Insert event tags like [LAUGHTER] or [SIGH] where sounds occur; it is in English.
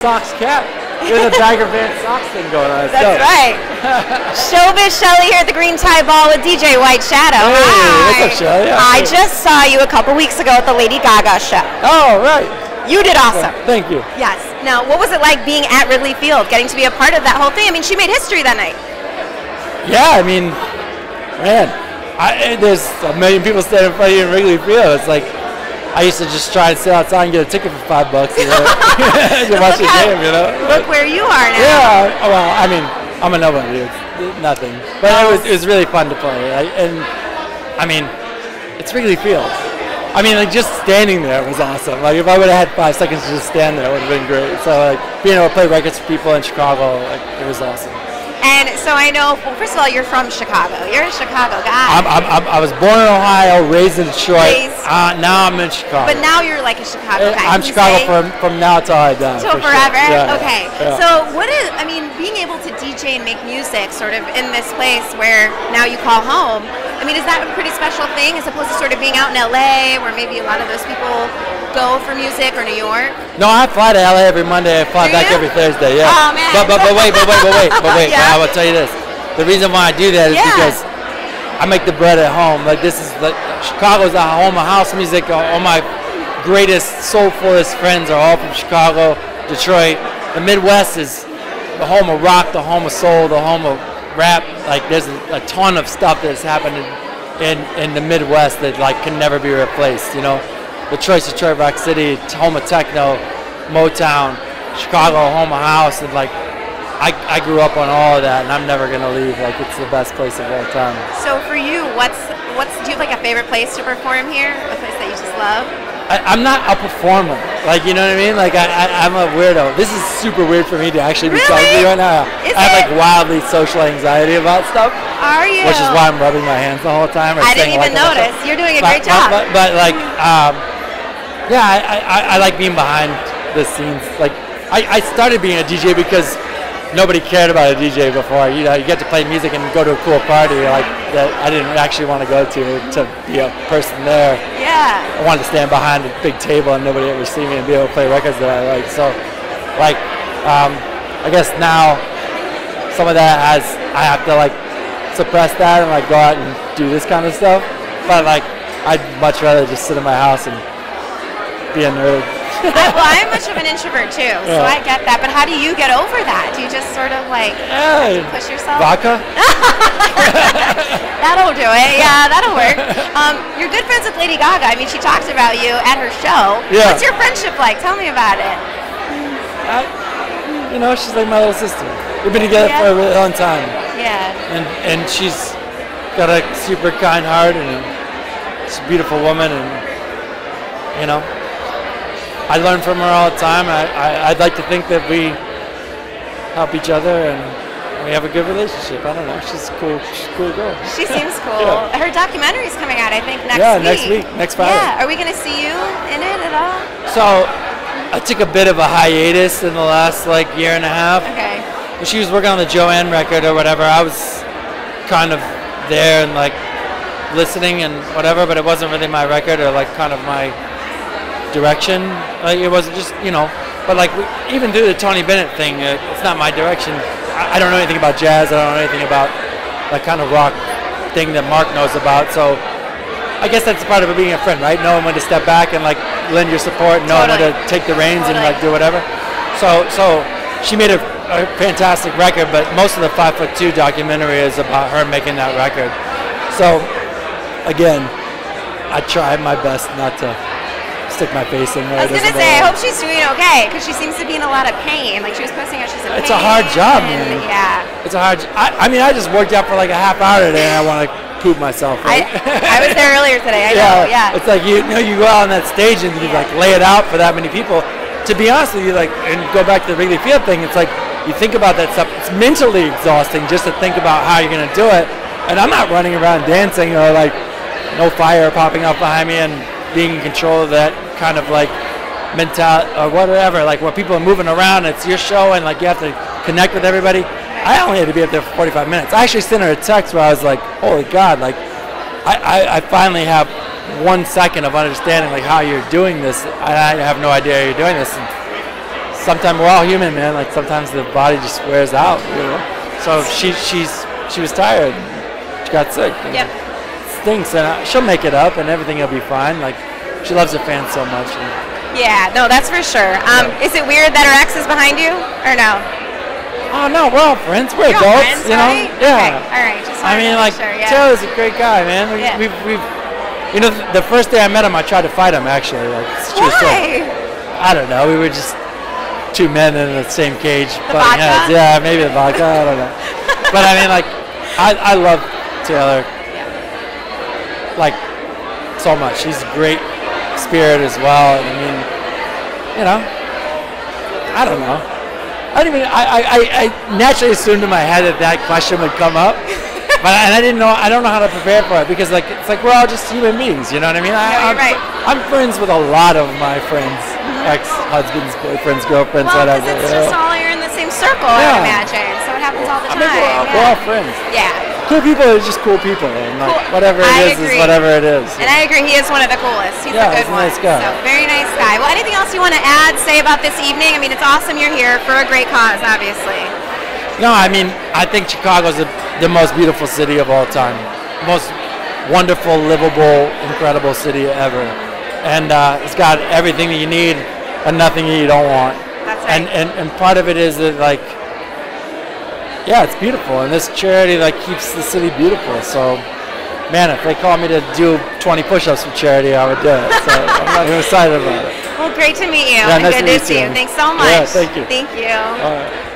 Sox cap. There's a [LAUGHS] Bagger Vance Sox thing going on. That's so. right. [LAUGHS] Showbiz Shelly here at the Green Tie Ball with DJ White Shadow. Hey, Hi. what's up, Shelly? Yeah, I hey. just saw you a couple weeks ago at the Lady Gaga show. Oh, right. You did awesome. Thank you. Yes. Now, what was it like being at Wrigley Field, getting to be a part of that whole thing? I mean, she made history that night. Yeah, I mean, man, I, there's a million people standing in front of you in Wrigley Field. It's like I used to just try and sit outside and get a ticket for five bucks you know, to [LAUGHS] [LAUGHS] watch the game. You know. Look where you are now. Yeah. Well, I mean, I'm a nobody. It's nothing. But it was it was really fun to play. I, and I mean, it's Wrigley Field. I mean, like just standing there was awesome. Like if I would have had five seconds to just stand there, it would have been great. So like being able to play records for people in Chicago, like it was awesome. And so I know, well, first of all, you're from Chicago. You're a Chicago guy. I'm, I'm, I'm, was born in Ohio, raised in Detroit. Raised- Uh, now I'm in Chicago. but now you're like a Chicago Uh, guy. I'm Chicago say- from from now till I die. Till for sure. forever? Yeah, okay. yeah. So what is I mean, being able to DJ and make music sort of in this place where now you call home, I mean, is that a pretty special thing as opposed to sort of being out in LA where maybe a lot of those people go for music or New York? No, I fly to LA every Monday. I fly Do back you? every Thursday. Yeah. Oh, man. But but but wait, but wait, but wait, but wait. [LAUGHS] Yeah. I will tell you this. The reason why I do that is Yeah. because I make the bread at home. Like this is like Chicago's the home of house music. All my greatest soulfulest friends are all from Chicago, Detroit. The Midwest is the home of rock, the home of soul, the home of rap. Like there's a, a ton of stuff that's happened in, in in the Midwest that like can never be replaced. You know, Detroit's Detroit Rock City, home of techno, Motown, Chicago, home of house, and like I, I grew up on all of that, and I'm never gonna leave. Like it's the best place of all time. So for you, what's what's do you have like a favorite place to perform here? A place that you just love? I, I'm not a performer. Like you know what I mean? Like I, I I'm a weirdo. This is super weird for me to actually be talking to you right now. Is I have like wildly social anxiety about stuff, Are you? which is why I'm rubbing my hands the whole time. I didn't even like, notice. You're doing a but, great but- job. But, but, like, um, yeah, I, I, I- like being behind the scenes. Like, I, I started being a DJ because nobody cared about a DJ before. You know, you get to play music and go to a cool party like that. I didn't actually want to go to to be a person there. yeah. I wanted to stand behind a big table and nobody ever see me and be able to play records that I like. So, like, um, I guess now some of that has I have to like suppress that and like go out and do this kind of stuff. But like, I'd much rather just sit in my house and be a nerd. [LAUGHS] Well, I'm much of an introvert too, so Yeah. I get that. But how do you get over that? Do you just sort of like Yeah, push yourself? vodka. [LAUGHS] [LAUGHS] That'll do it. Yeah, that'll work. Um, you're good friends with Lady Gaga. I mean, she talked about you at her show. Yeah. What's your friendship like? Tell me about it. I, you know, she's like my little sister. We've been together Yeah. for a really long time, Yeah. and and she's got a super kind heart and she's a beautiful woman, and you know, I learn from her all the time. I, I I'd like to think that we help each other and we have a good relationship. I don't know. She's a cool. She's a cool girl. She seems [LAUGHS] cool. Yeah. Her is coming out, I think, next Yeah, week. next week, next Friday. Yeah. Are we going to see you in it at all? So I took a bit of a hiatus in the last like year and a half. Okay. when she was working on the Joanne record or whatever, I was kind of there and like listening and whatever, but it wasn't really my record or like kind of my direction. Like it wasn't just you know, but like we, even through the Tony Bennett thing, uh, it's not my direction. I, I don't know anything about jazz. I don't know anything about that kind of rock thing that Mark knows about. So I guess that's part of it being a friend, right? Knowing when to step back and like lend your support, knowing Totally. when to take the reins and like do whatever. So so she made a, a fantastic record, but most of the Five Foot Two documentary is about her making that record. So again, I try my best not to stick my face in I was gonna say, I hope she's doing okay because she seems to be in a lot of pain. Like she was posting how she's in It's pain. a hard job, man. Yeah. It's a hard. I, I mean, I just worked out for like a half hour today, and I want to poop myself. I, Right? I was there earlier [LAUGHS] today. I know. Yeah. It's like you, you know, you go out on that stage and you Yeah. like lay it out for that many people. To be honest with you, like, and go back to the Wrigley Field thing, it's like you think about that stuff. It's mentally exhausting just to think about how you're gonna do it. And I'm not running around dancing or like no fire popping up behind me and being in control of that kind of like mental or whatever. Like where people are moving around, it's your show and like you have to connect with everybody. I only had to be up there for 45 minutes. I actually sent her a text where I was like, "Holy God!" Like I, I, I finally have one second of understanding like how you're doing this. I, I have no idea you're doing this. And sometimes we're all human, man. Like sometimes the body just wears out, you know. So she she's she was tired. She got sick. Yep. It Stinks, and uh, she'll make it up, and everything will be fine. Like she loves her fans so much. And, Yeah, no, that's for sure. Um, Yeah. Is it weird that her ex is behind you, or no? oh no, we're all friends. We're You're adults, friends, you know. right? Yeah. Okay. All right. Just I mean, like sure, yeah. Taylor's a great guy, man. We, Yeah. We've, we've, you know, th- the first day I met him, I tried to fight him. Actually, like it's true. Why? I don't know. We were just two men in the same cage. The vodka? heads. Yeah, maybe the vodka. I don't know. [LAUGHS] but I mean, like, I, I love Taylor. Like, so much. She's a great spirit as well. And I mean, you know, I don't know. I don't even. I, I, I I naturally assumed in my head that that question would come up. [LAUGHS] But and I didn't know. I don't know how to prepare for it because like it's like we're all just human beings. You know what I mean? I, I'm, right. I'm friends with a lot of my friends, ex-husbands, boyfriends, girlfriends, Well, whatever. it's just all you're in the same circle, I Yeah. would imagine. So it happens all the I time. mean, we're, all, yeah. we're all friends. Yeah. Cool people are just cool people, and like Cool. whatever it I is agree. is whatever it is. And I agree, he is one of the coolest. He's Yeah, a good he's a one. guy. So very nice guy. Well, anything else you want to add, say about this evening? I mean, it's awesome you're here for a great cause, obviously. No, I mean, I think Chicago's the, the most beautiful city of all time. Most wonderful, livable, incredible city ever. And uh, it's got everything that you need and nothing that you don't want. That's right. And, and, and part of it is that, like, yeah, it's beautiful. And this charity, like, keeps the city beautiful. So, man, if they call me to do 20 push ups for charity, I would do it. So I'm [LAUGHS] excited about it. Well, great to meet you. Yeah, and nice good to to meet see you. you. Thanks so much. Yeah, thank you. Thank you. All right.